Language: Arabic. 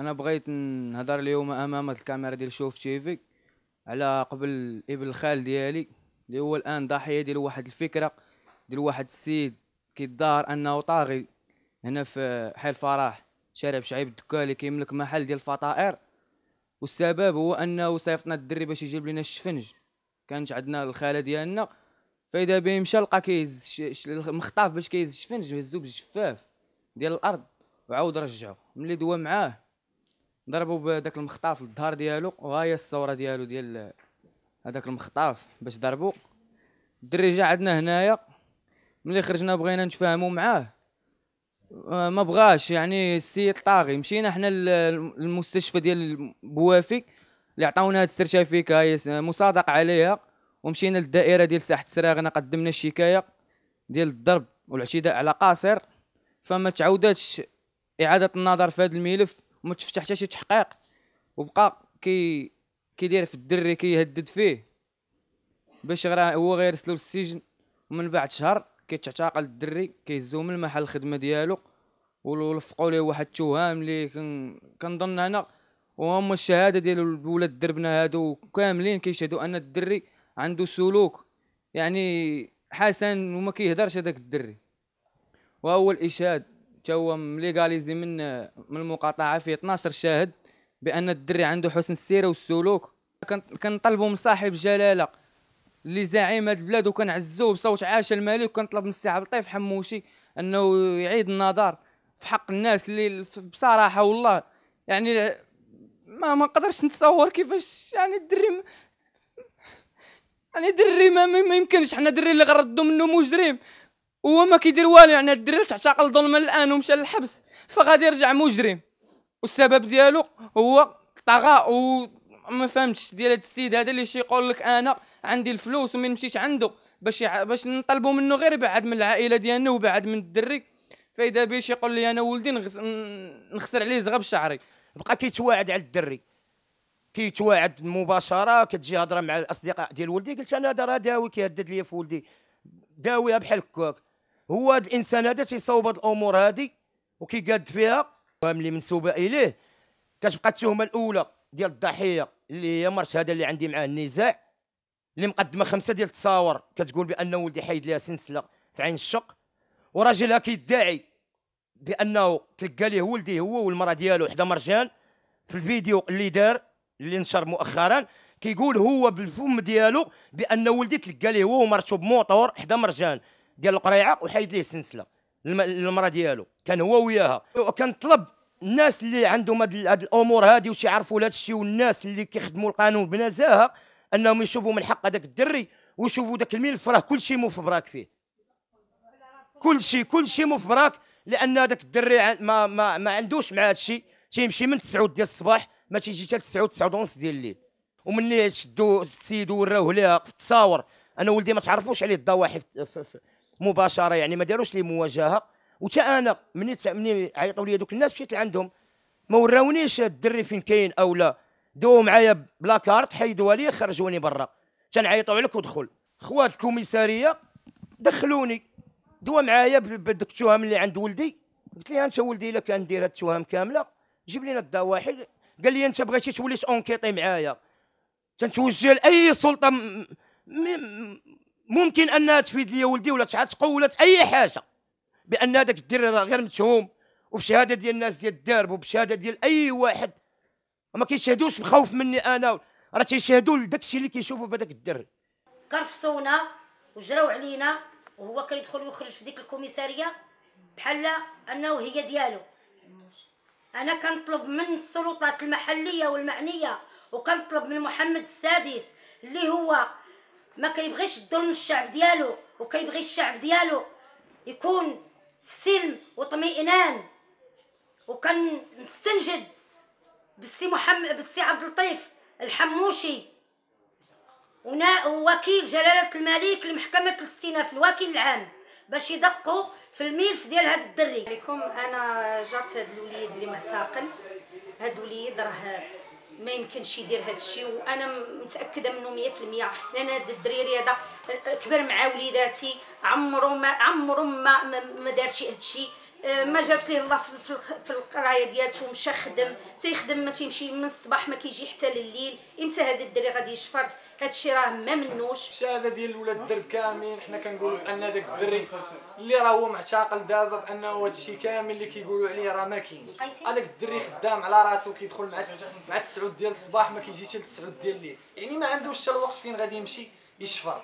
أنا بغيت نهضر اليوم أمام الكاميرا ديال شوف تيفي على قبل ابن الخال ديالي اللي هو الآن ضحية ديال واحد الفكرة ديال واحد السيد كيدعي أنه طاغي هنا في حي الفرح شارع بشعيب الدكالي كيملك محل ديال الفطائر. والسبب هو أنه صيفطنا الدري باش يجيب لنا الشفنج. كانت عندنا الخالة ديالنا فإذا به مشى لقى كيهز المخطاف باش كيهز الشفنج هزو بالجفاف ديال الأرض وعاود رجعو. ملي دوا معاه ضربوا بداك المخطاف للظهر ديالو وها هي الصورة ديالو ديال هذاك المخطاف باش ضربو الدري جا عندنا هنايا ملي خرجنا بغينا نتفاهموا معاه آه، ما بغاش يعني السيد طاغي. مشينا حنا للمستشفى ديال بوافي اللي عطاونا هاد ال certificat مصادق عليها ومشينا للدائرة ديال ساحة السراغنه قدمنا الشكاية ديال الضرب والاعتداء على قاصر. فما تعاوداتش إعادة النظر في هذا الملف. وما تفتح حتى شي تحقيق وبقى كي كيدير في الدري كيهدد فيه. باش غير هو غيرسلو للسجن ومن بعد شهر كيتعتقل الدري كيهزو من محل الخدمة ديالو ولفقوا ليه واحد التهم اللي كنظن أنا وهم الشهادة ديال ولاد دربنا هادو كاملين كيشهدوا أن الدري عنده سلوك. يعني حسن وما كيهدرش هذاك الدري. وهو الإشهاد. تا هو مليغاليزي من من المقاطعة فيه 12 شاهد بأن الدري عنده حسن السيرة والسلوك. كنطلبوا من صاحب الجلاله اللي زعيم هذه البلاد وكنعزوه بصوت عاش الملك وكنطلب من السي عبد اللطيف حموشي أنه يعيد النظر في حق الناس اللي بصراحة والله يعني ما ما نقدرش نتصور كيفاش يعني الدري يعني دري ما, ما يمكنش. حنا دري اللي غردوا منه مجرم. هو ما كيدير والو يعني الدري تعتقل ظلما الآن ومشى للحبس فغادي يرجع مجرم والسبب ديالو هو طغى وما فهمتش ديال هذا السيد هذا اللي يقول لك أنا عندي الفلوس ومن مشيت عنده باش. باش نطلبوا منه غير يبعد من العائلة ديالنا وبعد من الدري فإذا بيش يقول لي أنا ولدي. نخسر عليه زغب شعري بقى كيتواعد على الدري كيتواعد مباشرة كتجي هضرة مع الأصدقاء ديال ولدي قلت أنا هذا راه داوي كيهدد لي في ولدي داويها بحال هكاك هو هذا الإنسان هذا تيصاوب هذه الأمور هذه وكيقاد فيها. اللي منسوبه إليه كتبقى التهمة الأولى ديال الضحية اللي هي مرت هذا اللي عندي معاه النزاع اللي مقدمة خمسة ديال التصاور. كتقول بأن ولدي حيد لها سلسله في عين الشق وراجلها كيدعي بأنه تلقى ليه ولدي هو والمرأة ديالو حدا مرجان. في الفيديو اللي دار اللي نشر مؤخرا كيقول هو بالفم ديالو بأن ولدي تلقى ليه هو ومرته بموطور حدا مرجان. ديال القريعة وحيد ليه السلسله المراه ديالو كان هو وياها. وكنطلب الناس اللي عندهم هاد الأمور هادي وش يعرفوا هذا الشيء والناس اللي كيخدموا القانون بنزاهة أنهم يشوفوا من حق هذاك الدري ويشوفوا ذاك الملف راه كل شيء مفبراك فيه. كل شيء كل شيء مفبراك لأن هذاك الدري ما ما ما عندوش مع هذا الشيء تيمشي من 9 ديال الصباح ما تيجي حتى 9 9 ونص ديال الليل. ومني شدوا السيد وراوه ليها في التصاور أنا ولدي ما تعرفوش عليه الضواحي مباشرة يعني ما داروش لي مواجهة. وتا أنا مني مني عيطوا لي دوك الناس مشيت لعندهم. ما وراونيش الدري فين كاين أو لا. دو معايا بلا كارت حيدوها لي خرجوني برا. تنعيطوا عليك ودخل. خوات الكوميسارية دخلوني. دوا معايا بدك التهم اللي عند ولدي. قلت لي أنت ولدي إلا كان دير التهم كاملة جيب لنا الضواحي قال لي أنت بغيتي تولي تونكيطي معايا. تنتوجه لأي سلطة ممكن انها تفيد لي ولدي ولا تقولت أي حاجة بأن هذاك الدري راه غير متهوم وبشهادة ديال الناس ديال الدرب وبشهادة ديال أي واحد. ما كيشهدوش بخوف مني أنا. راه تيشهدوا لداك الشيء اللي كيشوفوا بهذاك الدري. كرفصونا وجراو علينا وهو كيدخل ويخرج في ديك الكوميسارية بحال أنه هي ديالو. أنا كنطلب من السلطات المحلية والمعنية وكنطلب من محمد السادس اللي هو ما كيبغيش الظلم الشعب ديالو وكيبغي الشعب ديالو يكون في سلم واطمئنان وكنستنجد بالسي محمد بالسي عبد اللطيف الحموشي. ووكيل جلالة الملك لمحكمة الاستئناف الوكيل العام باش يدقوا في الملف ديال هذا الدري. عليكم. أنا جارت هذا الوليد اللي معتقل. هذا الوليد راه ما يمكنش يدير هذا الشيء وأنا متأكدة منه 100% لأن هذا الدريري هذا كبر مع وليداتي عمرو ما عمرو ما ما دار شي هذا الشيء. آه، ما جابت ليه الله في في القراية ديالته مشى خدم. تيخدم ما تيمشي من الصباح ما كيجي حتى لليل. إمتى هذا الدري غادي يشفر؟ هادشي راه ما منوش. الشهاده ديال الولاد الدرب كاملين حنا كنقولوا بأن داك الدري اللي راه هو معتقل دابا بأنه هادشي كامل اللي كيقولوا عليه راه ما كاينش. هذاك الدري خدام على راسو كيدخل مع مع 9 ديال الصباح ما كيجيش حتى 9 ديال الليل. يعني ما عندوش حتى الوقت فين غادي يمشي يشفر.